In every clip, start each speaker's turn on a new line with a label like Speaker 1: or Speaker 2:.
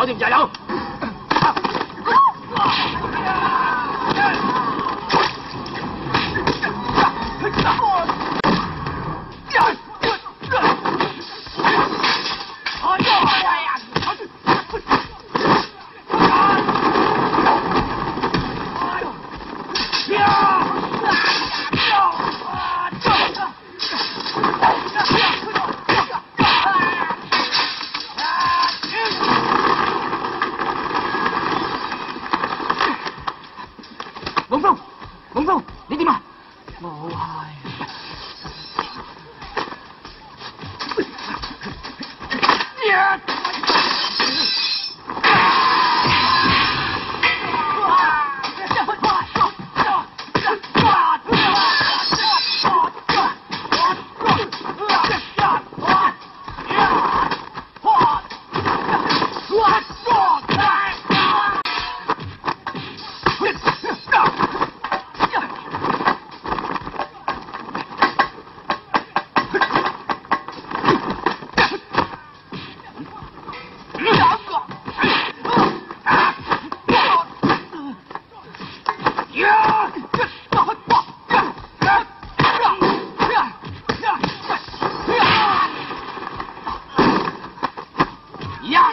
Speaker 1: 搞定，加油！
Speaker 2: 龙叔龙叔，你点啊？
Speaker 1: 冇啊！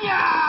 Speaker 2: 啊